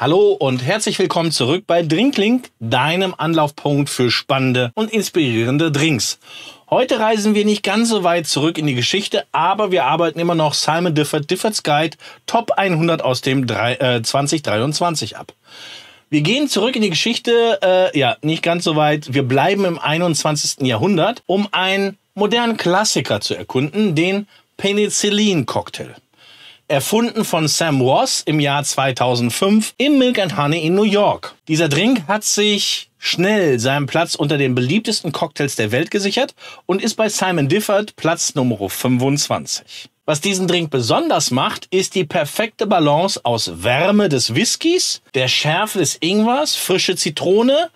Hallo und herzlich willkommen zurück bei Drinklink, deinem Anlaufpunkt für spannende und inspirierende Drinks. Heute reisen wir nicht ganz so weit zurück in die Geschichte, aber wir arbeiten immer noch Simon Difford, Difford's Guide Top 100 aus dem 3, äh, 2023 ab. Wir gehen zurück in die Geschichte, äh, ja, nicht ganz so weit. Wir bleiben im 21. Jahrhundert, um einen modernen Klassiker zu erkunden, den Penicillin-Cocktail erfunden von Sam Ross im Jahr 2005 im Milk and Honey in New York. Dieser Drink hat sich schnell seinen Platz unter den beliebtesten Cocktails der Welt gesichert und ist bei Simon Difford Platz Nummer 25. Was diesen Drink besonders macht, ist die perfekte Balance aus Wärme des Whiskys, der Schärfe des Ingwers, frische Zitrone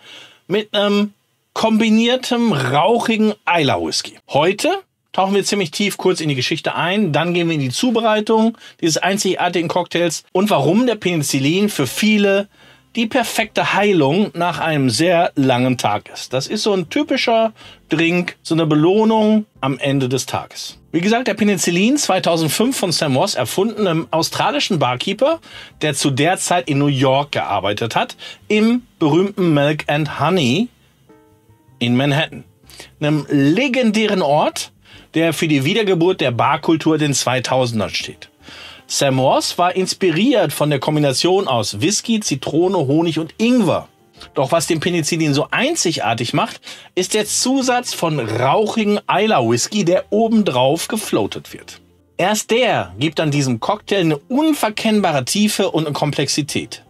mit einem kombiniertem rauchigen Eiler Whisky. Heute tauchen wir ziemlich tief kurz in die Geschichte ein. Dann gehen wir in die Zubereitung dieses einzigartigen Cocktails und warum der Penicillin für viele die perfekte Heilung nach einem sehr langen Tag ist. Das ist so ein typischer Drink, so eine Belohnung am Ende des Tages. Wie gesagt, der Penicillin 2005 von Sam Ross erfunden, einem australischen Barkeeper, der zu der Zeit in New York gearbeitet hat, im berühmten Milk and Honey in Manhattan. Einem legendären Ort, der für die Wiedergeburt der Barkultur den 2000ern steht. Sam Ross war inspiriert von der Kombination aus Whisky, Zitrone, Honig und Ingwer. Doch was den Penicillin so einzigartig macht, ist der Zusatz von rauchigen Eiler Whisky, der obendrauf gefloatet wird. Erst der gibt an diesem Cocktail eine unverkennbare Tiefe und eine Komplexität.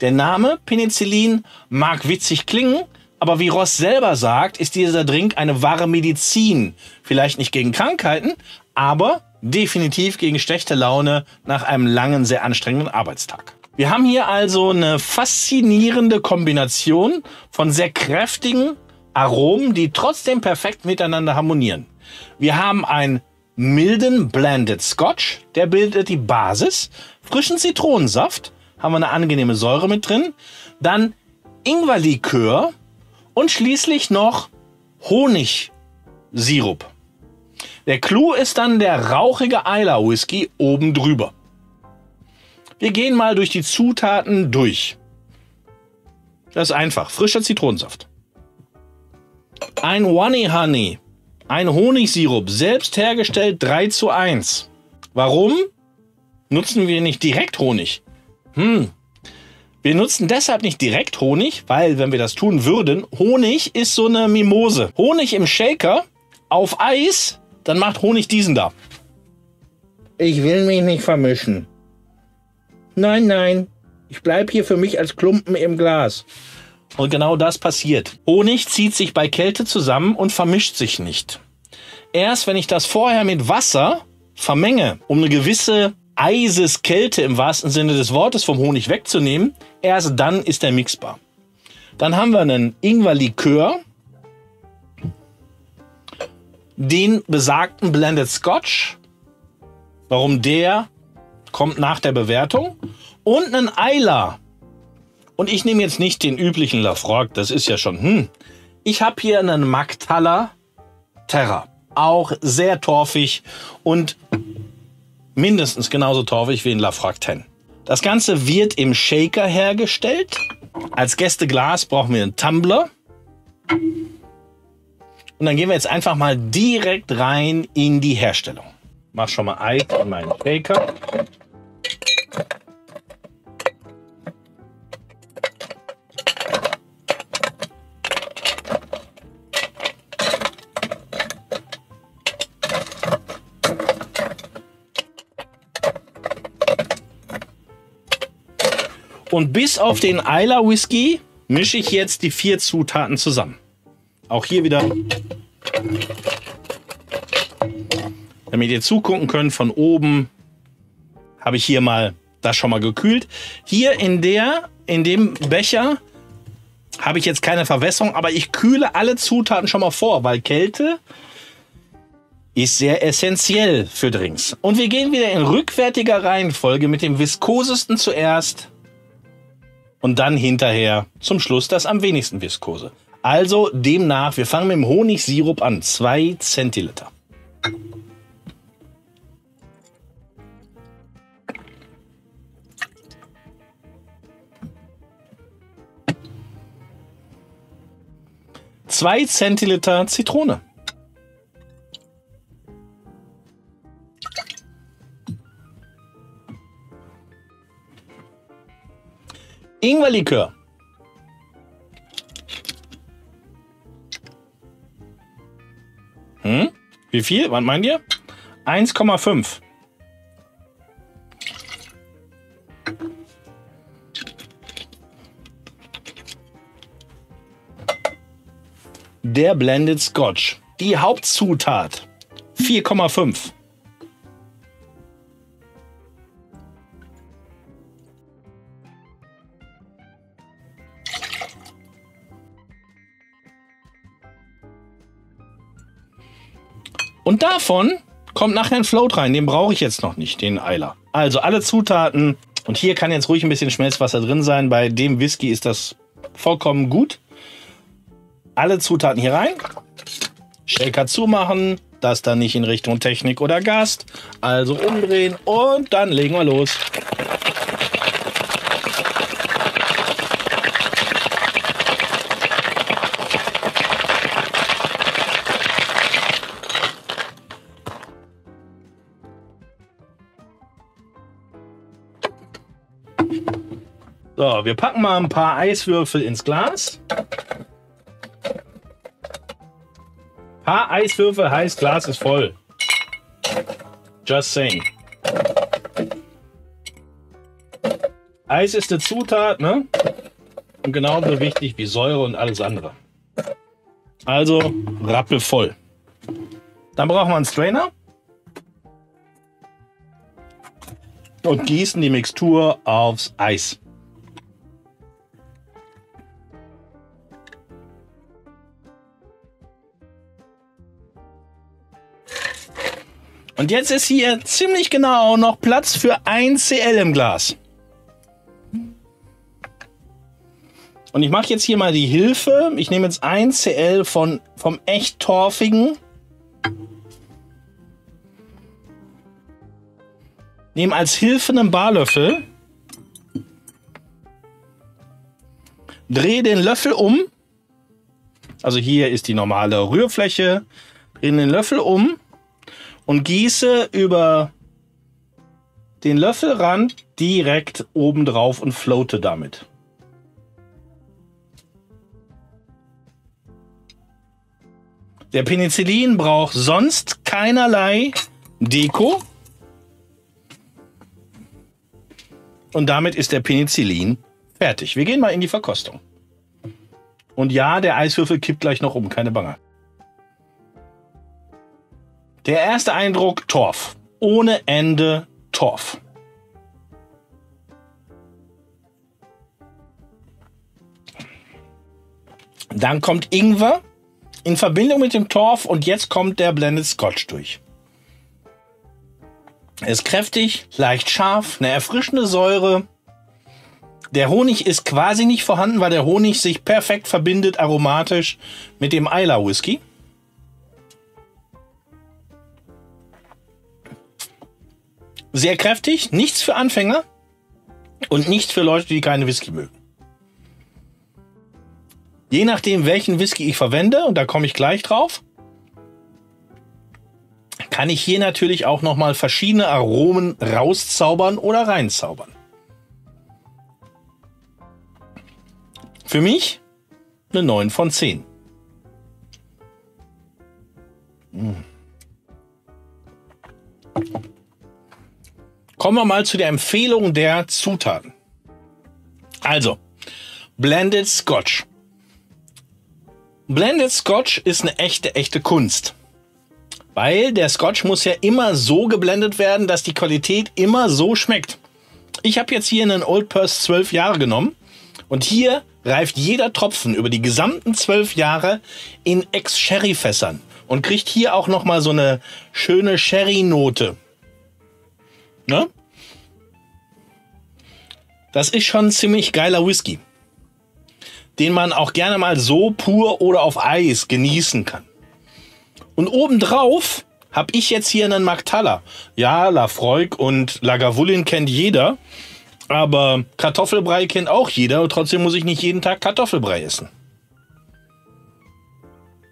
Der Name Penicillin mag witzig klingen, aber wie Ross selber sagt, ist dieser Drink eine wahre Medizin. Vielleicht nicht gegen Krankheiten, aber definitiv gegen schlechte Laune nach einem langen, sehr anstrengenden Arbeitstag. Wir haben hier also eine faszinierende Kombination von sehr kräftigen Aromen, die trotzdem perfekt miteinander harmonieren. Wir haben einen milden Blended Scotch, der bildet die Basis. Frischen Zitronensaft, haben wir eine angenehme Säure mit drin. Dann Ingwerlikör, und schließlich noch Honigsirup. Der Clou ist dann der rauchige Eiler Whisky oben drüber. Wir gehen mal durch die Zutaten durch. Das ist einfach. Frischer Zitronensaft. Ein One Honey. Ein Honigsirup. Selbst hergestellt 3 zu 1. Warum nutzen wir nicht direkt Honig? Hm, wir nutzen deshalb nicht direkt Honig, weil wenn wir das tun würden, Honig ist so eine Mimose. Honig im Shaker auf Eis, dann macht Honig diesen da. Ich will mich nicht vermischen. Nein, nein, ich bleib hier für mich als Klumpen im Glas. Und genau das passiert. Honig zieht sich bei Kälte zusammen und vermischt sich nicht. Erst wenn ich das vorher mit Wasser vermenge, um eine gewisse Eiseskälte im wahrsten Sinne des Wortes vom Honig wegzunehmen, erst dann ist er mixbar. Dann haben wir einen Ingwerlikör, den besagten Blended Scotch. Warum der kommt nach der Bewertung und einen Eiler. Und ich nehme jetzt nicht den üblichen Lafroig, das ist ja schon, hm. Ich habe hier einen Magdala Terra. Auch sehr torfig und mindestens genauso torfig wie in Lafroig 10. Das Ganze wird im Shaker hergestellt. Als Gästeglas brauchen wir einen Tumbler. Und dann gehen wir jetzt einfach mal direkt rein in die Herstellung. Mach schon mal Eis in meinen Shaker. Und bis auf den Eiler Whisky mische ich jetzt die vier Zutaten zusammen. Auch hier wieder, damit ihr zugucken könnt von oben, habe ich hier mal das schon mal gekühlt. Hier in der, in dem Becher habe ich jetzt keine Verwässerung, aber ich kühle alle Zutaten schon mal vor, weil Kälte ist sehr essentiell für Drinks. Und wir gehen wieder in rückwärtiger Reihenfolge mit dem viskosesten zuerst und dann hinterher zum Schluss das am wenigsten Viskose. Also demnach, wir fangen mit dem Honigsirup an. 2 Zentiliter. Zwei Zentiliter Zitrone. Ingwerlikör. Hm? Wie viel? Was meint ihr? 1,5. Der Blended Scotch. Die Hauptzutat. 4,5. Und davon kommt nachher ein Float rein. Den brauche ich jetzt noch nicht, den Eiler. Also alle Zutaten. Und hier kann jetzt ruhig ein bisschen Schmelzwasser drin sein. Bei dem Whisky ist das vollkommen gut. Alle Zutaten hier rein. Shaker zumachen. Das dann nicht in Richtung Technik oder Gast. Also umdrehen und dann legen wir los. Wir packen mal ein paar Eiswürfel ins Glas. Ein paar Eiswürfel heißt Glas ist voll. Just saying. Eis ist eine Zutat, ne? Und genauso wichtig wie Säure und alles andere. Also rappelvoll. Dann brauchen wir einen Strainer. Und gießen die Mixtur aufs Eis. Und jetzt ist hier ziemlich genau noch Platz für ein CL im Glas. Und ich mache jetzt hier mal die Hilfe. Ich nehme jetzt ein CL von, vom echt torfigen. Nehme als Hilfe einen Barlöffel. Drehe den Löffel um. Also hier ist die normale Rührfläche. Drehe den Löffel um und gieße über den Löffelrand direkt oben drauf und floate damit. Der Penicillin braucht sonst keinerlei Deko. Und damit ist der Penicillin fertig. Wir gehen mal in die Verkostung. Und ja, der Eiswürfel kippt gleich noch um, keine Bange. Der erste Eindruck, Torf. Ohne Ende Torf. Dann kommt Ingwer in Verbindung mit dem Torf und jetzt kommt der Blended Scotch durch. Er ist kräftig, leicht scharf, eine erfrischende Säure. Der Honig ist quasi nicht vorhanden, weil der Honig sich perfekt verbindet aromatisch mit dem Isla Whisky. Sehr kräftig, nichts für Anfänger und nichts für Leute, die keine Whisky mögen. Je nachdem, welchen Whisky ich verwende, und da komme ich gleich drauf, kann ich hier natürlich auch nochmal verschiedene Aromen rauszaubern oder reinzaubern. Für mich eine 9 von 10. Mmh. Kommen wir mal zu der Empfehlung der Zutaten. Also, Blended Scotch. Blended Scotch ist eine echte, echte Kunst. Weil der Scotch muss ja immer so geblendet werden, dass die Qualität immer so schmeckt. Ich habe jetzt hier einen Old Purse 12 Jahre genommen und hier reift jeder Tropfen über die gesamten 12 Jahre in Ex-Sherry-Fässern und kriegt hier auch nochmal so eine schöne Sherry-Note. Ne? Das ist schon ein ziemlich geiler Whisky, den man auch gerne mal so pur oder auf Eis genießen kann. Und obendrauf habe ich jetzt hier einen Magdala. Ja, Lafroig und Lagavulin kennt jeder, aber Kartoffelbrei kennt auch jeder und trotzdem muss ich nicht jeden Tag Kartoffelbrei essen.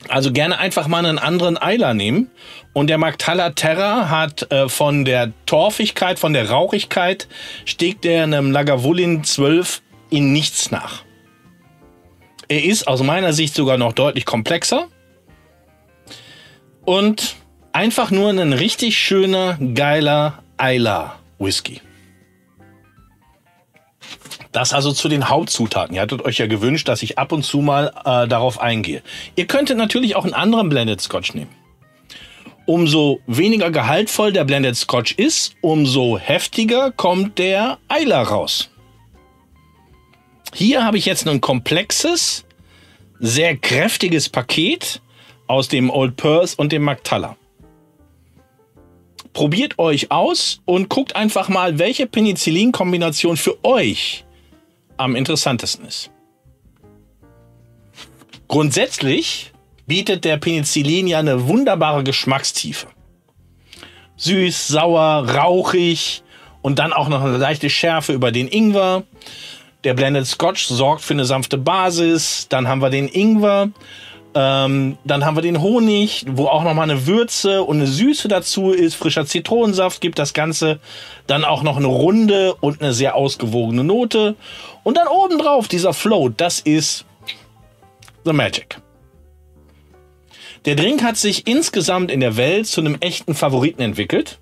Also gerne einfach mal einen anderen Eiler nehmen. Und der Magdala Terra hat äh, von der Torfigkeit, von der Rauchigkeit, steckt der einem Lagavulin 12 in nichts nach. Er ist aus meiner Sicht sogar noch deutlich komplexer. Und einfach nur ein richtig schöner, geiler Eiler Whisky. Das also zu den Hauptzutaten. Ihr hattet euch ja gewünscht, dass ich ab und zu mal äh, darauf eingehe. Ihr könntet natürlich auch einen anderen Blended Scotch nehmen. Umso weniger gehaltvoll der Blended Scotch ist, umso heftiger kommt der Eiler raus. Hier habe ich jetzt ein komplexes, sehr kräftiges Paket aus dem Old Perth und dem Mactalla. Probiert euch aus und guckt einfach mal, welche Penicillin-Kombination für euch am interessantesten ist. Grundsätzlich bietet der Penicillin ja eine wunderbare Geschmackstiefe. Süß, sauer, rauchig und dann auch noch eine leichte Schärfe über den Ingwer. Der Blended Scotch sorgt für eine sanfte Basis. Dann haben wir den Ingwer. Ähm, dann haben wir den Honig, wo auch noch mal eine Würze und eine Süße dazu ist. Frischer Zitronensaft gibt das Ganze dann auch noch eine runde und eine sehr ausgewogene Note. Und dann obendrauf dieser Float, das ist The Magic. Der Drink hat sich insgesamt in der Welt zu einem echten Favoriten entwickelt,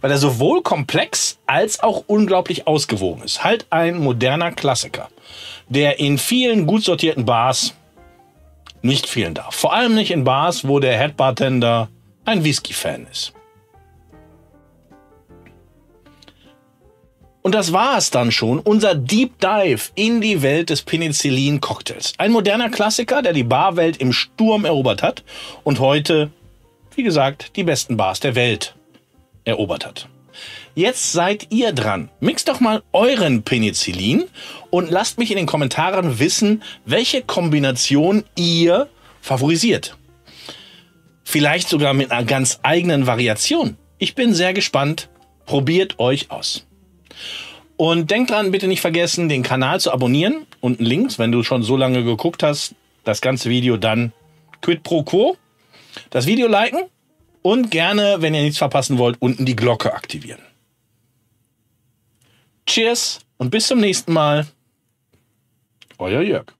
weil er sowohl komplex als auch unglaublich ausgewogen ist. Halt ein moderner Klassiker, der in vielen gut sortierten Bars nicht fehlen darf. Vor allem nicht in Bars, wo der Head Bartender ein Whisky-Fan ist. Und das war es dann schon, unser Deep Dive in die Welt des Penicillin-Cocktails. Ein moderner Klassiker, der die Barwelt im Sturm erobert hat und heute, wie gesagt, die besten Bars der Welt erobert hat. Jetzt seid ihr dran. Mixt doch mal euren Penicillin und lasst mich in den Kommentaren wissen, welche Kombination ihr favorisiert. Vielleicht sogar mit einer ganz eigenen Variation. Ich bin sehr gespannt. Probiert euch aus. Und denkt dran, bitte nicht vergessen, den Kanal zu abonnieren. Unten links, wenn du schon so lange geguckt hast, das ganze Video dann quid pro quo. Das Video liken und gerne, wenn ihr nichts verpassen wollt, unten die Glocke aktivieren. Cheers und bis zum nächsten Mal. Euer Jörg.